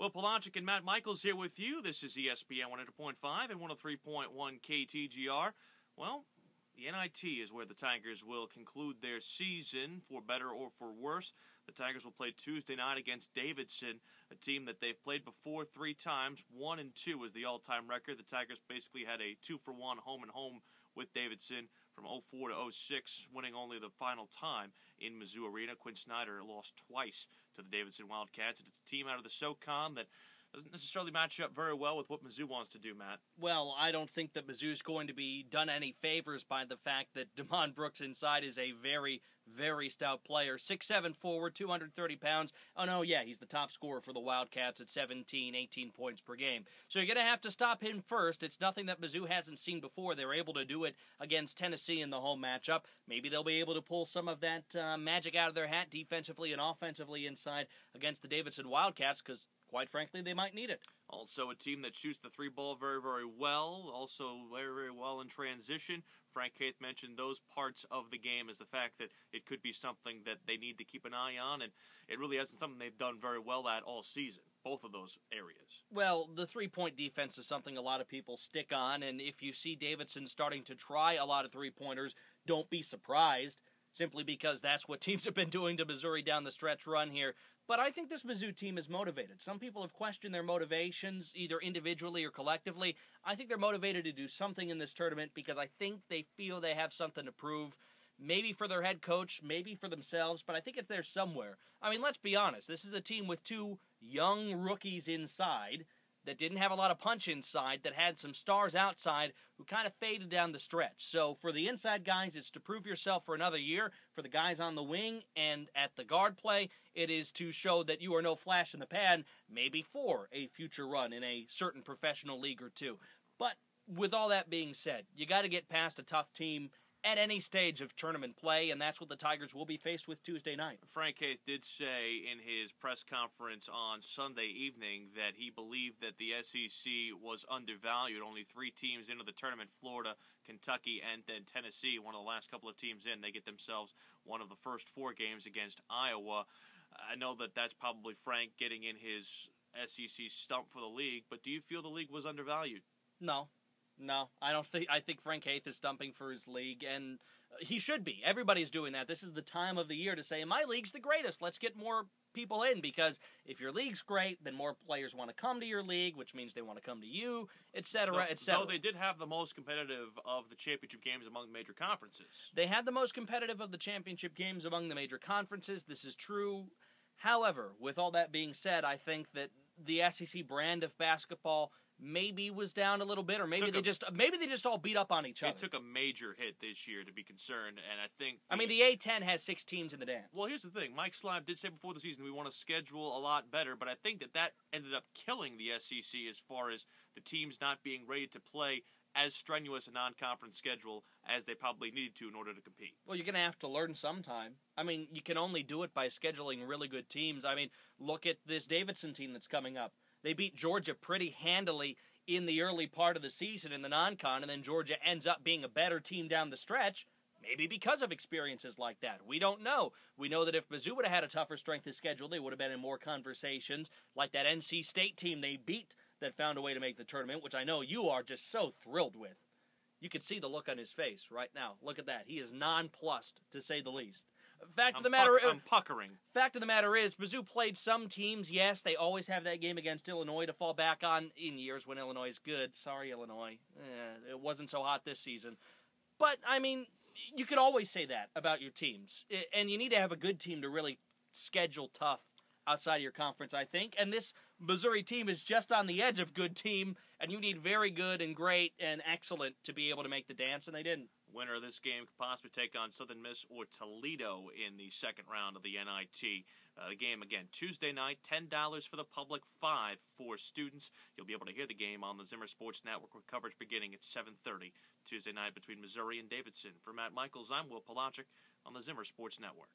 Will Palaszczuk and Matt Michaels here with you. This is ESPN 100.5 and 103.1 KTGR. Well, the NIT is where the Tigers will conclude their season, for better or for worse. The Tigers will play Tuesday night against Davidson, a team that they've played before three times. One and two is the all-time record. The Tigers basically had a two for one home and home with Davidson from 04 to 06, winning only the final time in Mizzou Arena. Quin Snyder lost twice to the Davidson Wildcats. It's a team out of the SoCon that doesn't necessarily match up very well with what Mizzou wants to do, Matt. Well, I don't think that Mizzou's going to be done any favors by the fact that De'Mon Brooks inside is a very, very stout player. Six seven forward, 230 pounds. Oh, no, yeah, he's the top scorer for the Wildcats at 17, 18 points per game. So you're going to have to stop him first. It's nothing that Mizzou hasn't seen before. They were able to do it against Tennessee in the home matchup. Maybe they'll be able to pull some of that uh, magic out of their hat defensively and offensively inside against the Davidson Wildcats because quite frankly, they might need it. Also, a team that shoots the three ball very, very well. Also, very, very well in transition. Frank Haith mentioned those parts of the game as the fact that it could be something that they need to keep an eye on, and it really hasn't something they've done very well at all season. Both of those areas. Well, the three point defense is something a lot of people stick on, and if you see Davidson starting to try a lot of three pointers, don't be surprised simply because that's what teams have been doing to Missouri down the stretch run here. But I think this Mizzou team is motivated. Some people have questioned their motivations, either individually or collectively. I think they're motivated to do something in this tournament because I think they feel they have something to prove. Maybe for their head coach, maybe for themselves, but I think it's there somewhere. I mean, let's be honest. This is a team with two young rookies inside that didn't have a lot of punch inside, that had some stars outside who kind of faded down the stretch. So for the inside guys, it's to prove yourself for another year. For the guys on the wing and at the guard play, it is to show that you are no flash in the pan, maybe for a future run in a certain professional league or two. But with all that being said, you got to get past a tough team at any stage of tournament play, and that's what the Tigers will be faced with Tuesday night. Frank Haith did say in his press conference on Sunday evening that he believed that the SEC was undervalued. Only three teams into the tournament Florida, Kentucky, and then Tennessee. One of the last couple of teams in, they get themselves one of the first four games against Iowa. I know that that's probably Frank getting in his SEC stump for the league, but do you feel the league was undervalued? No, no, I don't think. I think Frank Haith is stumping for his league, and uh, he should be. Everybody's doing that. This is the time of the year to say, "My league's the greatest. Let's get more people in." Because if your league's great, then more players want to come to your league, which means they want to come to you, etc., etc. Though they did have the most competitive of the championship games among major conferences. They had the most competitive of the championship games among the major conferences. This is true. However, with all that being said, I think that the SEC brand of basketball maybe was down a little bit, or maybe Took they a- just maybe they just all beat up on each other. It took a major hit this year to be concerned, and I think. I mean, the A10 has six teams in the dance. Well, here's the thing. Mike Slive did say before the season we want to schedule a lot better, but I think that that ended up killing the SEC as far as the teams not being ready to play as strenuous a non-conference schedule as they probably needed to in order to compete. Well, you're going to have to learn sometime. I mean, you can only do it by scheduling really good teams. I mean, look at this Davidson team that's coming up. They beat Georgia pretty handily in the early part of the season in the non-con, and then Georgia ends up being a better team down the stretch. Maybe because of experiences like that. We don't know. We know that if Mizzou would have had a tougher strength of schedule, they would have been in more conversations, like that NC State team they beat that found a way to make the tournament, which I know you are just so thrilled with. You could see the look on his face right now. Look at that. He is nonplussed, to say the least. Fact I'm, of the matter, puck- I'm puckering. fact of the matter is, Mizzou played some teams. Yes, they always have that game against Illinois to fall back on in years when Illinois is good. Sorry, Illinois. Eh, it wasn't so hot this season. But I mean, you could always say that about your teams, and you need to have a good team to really schedule tough outside of your conference. I think, and this Missouri team is just on the edge of good team, and you need very good and great and excellent to be able to make the dance, and they didn't. Winner of this game could possibly take on Southern Miss or Toledo in the second round of the NIT. Uh, the game again Tuesday night, ten dollars for the public, five for students. You'll be able to hear the game on the Zimmer Sports Network with coverage beginning at 7:30 Tuesday night between Missouri and Davidson. For Matt Michaels, I'm Will Palaszczuk on the Zimmer Sports Network.